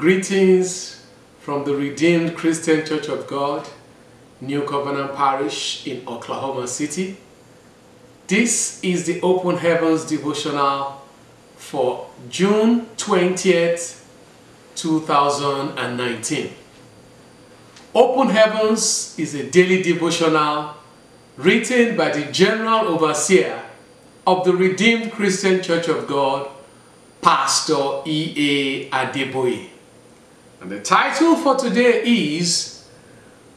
Greetings from the Redeemed Christian Church of God, New Covenant Parish in Oklahoma City. This is the Open Heavens devotional for June 20th, 2019. Open Heavens is a daily devotional written by the General Overseer of the Redeemed Christian Church of God, Pastor E.A. Adeboye. And the title for today is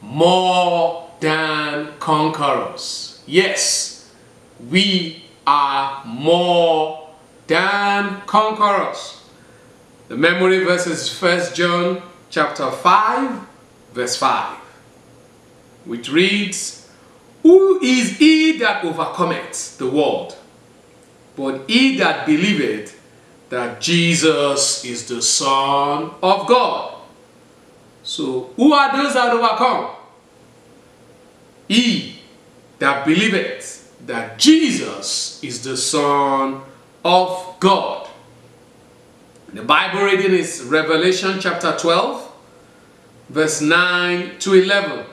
More Than Conquerors. Yes, we are more than conquerors. The memory verse is 1 John chapter 5, verse 5, which reads, Who is he that overcometh the world? But he that believeth that Jesus is the Son of God. So, who are those that overcome? He that believeth that Jesus is the Son of God. The Bible reading is Revelation chapter 12, verse 9 to 11.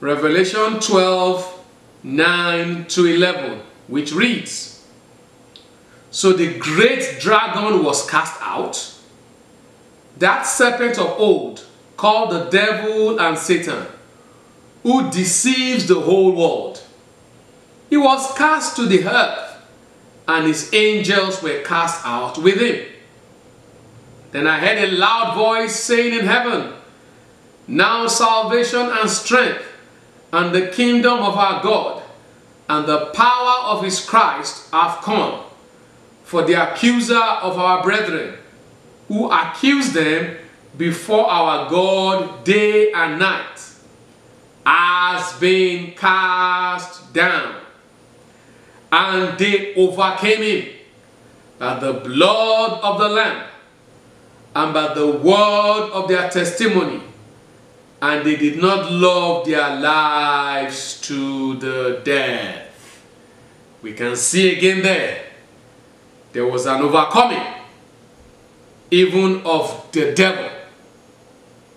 Revelation 12, 9 to 11, which reads So the great dragon was cast out, that serpent of old, called the devil and Satan, who deceives the whole world. He was cast to the earth, and his angels were cast out with him. Then I heard a loud voice saying in heaven, Now salvation and strength, and the kingdom of our God, and the power of his Christ have come. For the accuser of our brethren, who accused them before our God day and night, has been cast down. And they overcame him by the blood of the Lamb and by the word of their testimony. And they did not love their lives to the death. We can see again there, there was an overcoming, even of the devil.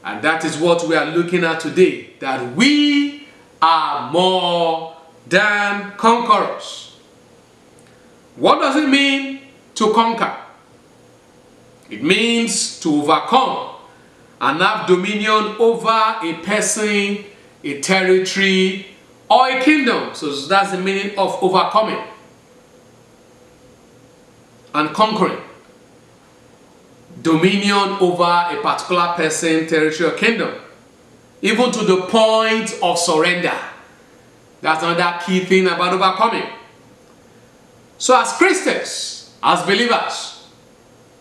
And that is what we are looking at today, that we are more than conquerors. What does it mean to conquer? It means to overcome and have dominion over a person, a territory, or a kingdom. So that's the meaning of overcoming and conquering. Dominion over a particular person, territory, or kingdom. Even to the point of surrender. That's another key thing about overcoming. So as Christians, as believers,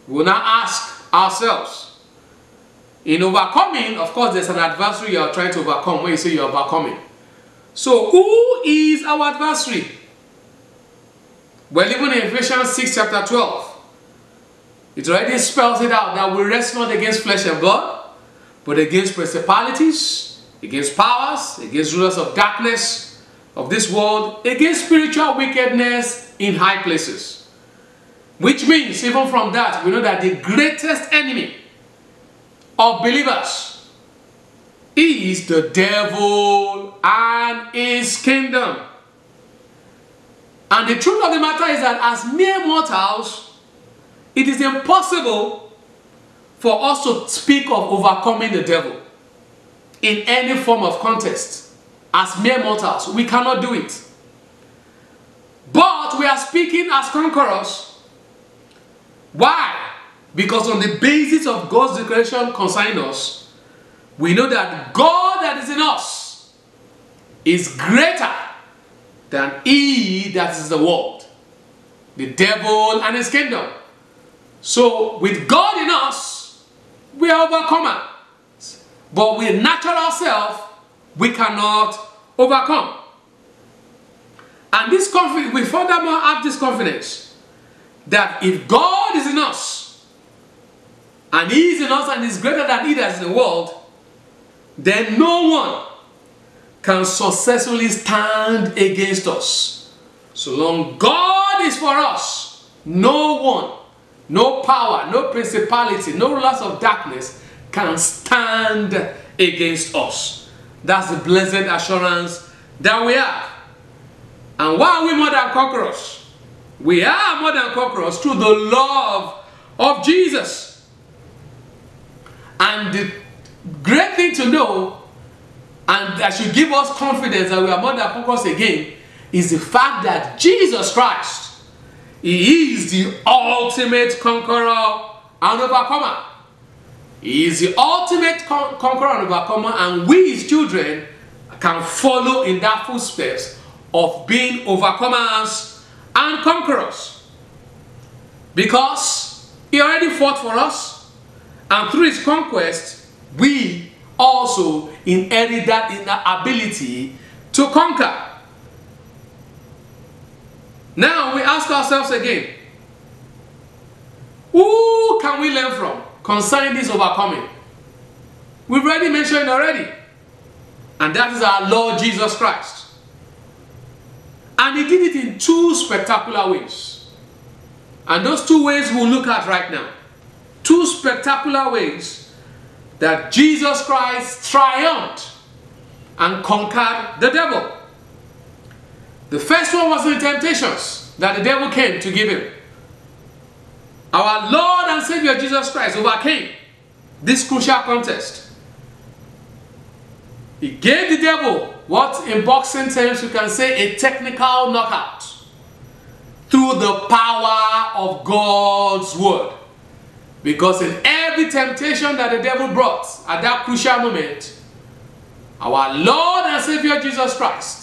we will now ask ourselves, in overcoming, of course, there's an adversary you're trying to overcome when you say you're overcoming. So who is our adversary? Well, even in Ephesians 6 chapter 12, it already spells it out that we wrestle not against flesh and blood, but against principalities, against powers, against rulers of darkness of this world, against spiritual wickedness in high places. Which means, even from that, we know that the greatest enemy of believers is the devil and his kingdom. And the truth of the matter is that as mere mortals, it is impossible for us to speak of overcoming the devil in any form of contest. As mere mortals, we cannot do it. But we are speaking as conquerors. Why? Because on the basis of God's declaration concerning us, we know that God that is in us is greater than he that is the world, the devil and his kingdom. So with God in us, we are overcomers. But with natural ourselves, we cannot overcome. And this confidence, we furthermore have this confidence that if God is in us, and He is in us and is greater than He that is in the world, then no one can successfully stand against us. So long God is for us, no one, no power, no principality, no rulers of darkness can stand against us. That's the blessed assurance that we have. And why are we more than conquerors? We are more than conquerors through the love of Jesus. And the great thing to know, and that should give us confidence that we are more than conquerors again, is the fact that Jesus Christ, He is the ultimate conqueror and overcomer. He is the ultimate con conqueror and overcomer, and we, His children, can follow in that footsteps of being overcomers and conquerors. Because He already fought for us, and through His conquest, we also inherit that in the ability to conquer. Now we ask ourselves again, who can we learn from concerning this overcoming? We've already mentioned already. And that is our Lord Jesus Christ. And he did it in two spectacular ways. And those two ways we'll look at right now. Two spectacular ways that Jesus Christ triumphed and conquered the devil. The first one was the temptations that the devil came to give him. Our Lord and Savior Jesus Christ overcame this crucial contest. He gave the devil what in boxing terms you can say a technical knockout through the power of God's word. Because in every temptation that the devil brought at that crucial moment, our Lord and Savior Jesus Christ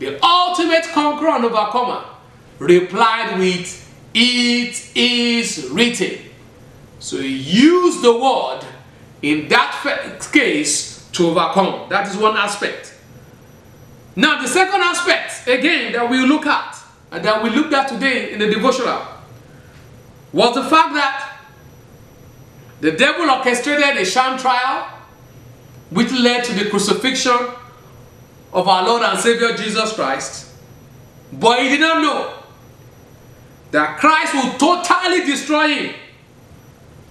the ultimate conqueror and overcomer, replied with, It is written. So he used the word in that case to overcome. That is one aspect. Now, the second aspect, again, that we look at, and that we looked at today in the devotional, was the fact that the devil orchestrated a sham trial which led to the crucifixion of our Lord and Savior Jesus Christ, but he did not know that Christ will totally destroy him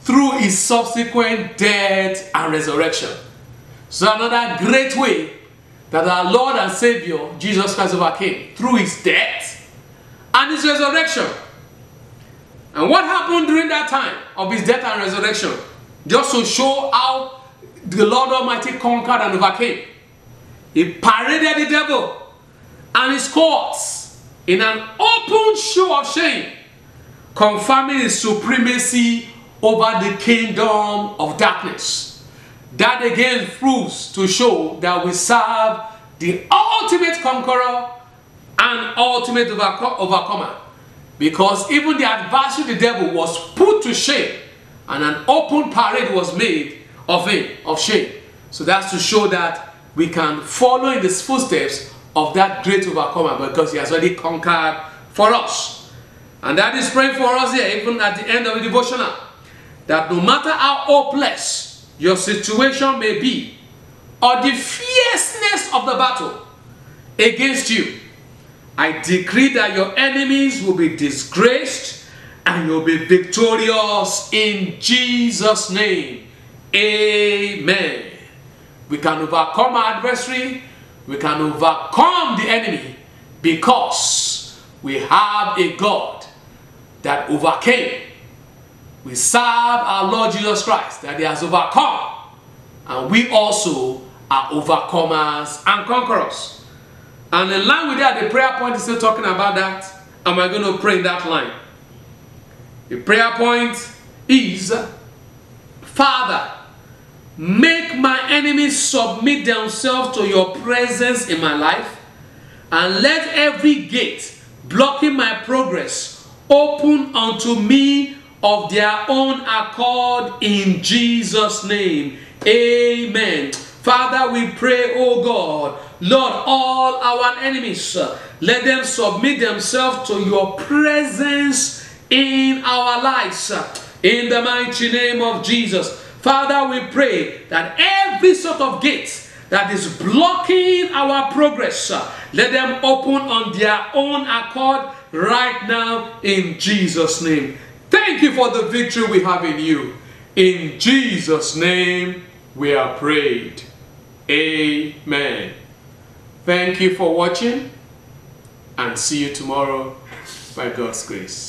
through his subsequent death and resurrection. So another great way that our Lord and Savior Jesus Christ overcame through his death and his resurrection. And what happened during that time of his death and resurrection? Just to show how the Lord Almighty conquered and overcame. He paraded the devil and his courts in an open show of shame, confirming his supremacy over the kingdom of darkness. That again proves to show that we serve the ultimate conqueror and ultimate overcomer. Because even the adversary, the devil, was put to shame and an open parade was made of him, of shame. So that's to show that we can follow in the footsteps of that great overcomer because he has already conquered for us. And that is praying for us here, even at the end of the devotional, that no matter how hopeless your situation may be, or the fierceness of the battle against you, I decree that your enemies will be disgraced and you'll be victorious in Jesus' name. Amen. We can overcome our adversary. We can overcome the enemy because we have a God that overcame. We serve our Lord Jesus Christ that he has overcome. And we also are overcomers and conquerors. And in line with that, the prayer point is still talking about that. Am I going to pray that line? The prayer point is Father, Make my enemies submit themselves to your presence in my life, and let every gate blocking my progress open unto me of their own accord in Jesus' name. Amen. Father, we pray, oh God, Lord, all our enemies, let them submit themselves to your presence in our lives. In the mighty name of Jesus. Father, we pray that every sort of gate that is blocking our progress, uh, let them open on their own accord right now in Jesus' name. Thank you for the victory we have in you. In Jesus' name we are prayed. Amen. Thank you for watching and see you tomorrow by God's grace.